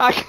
I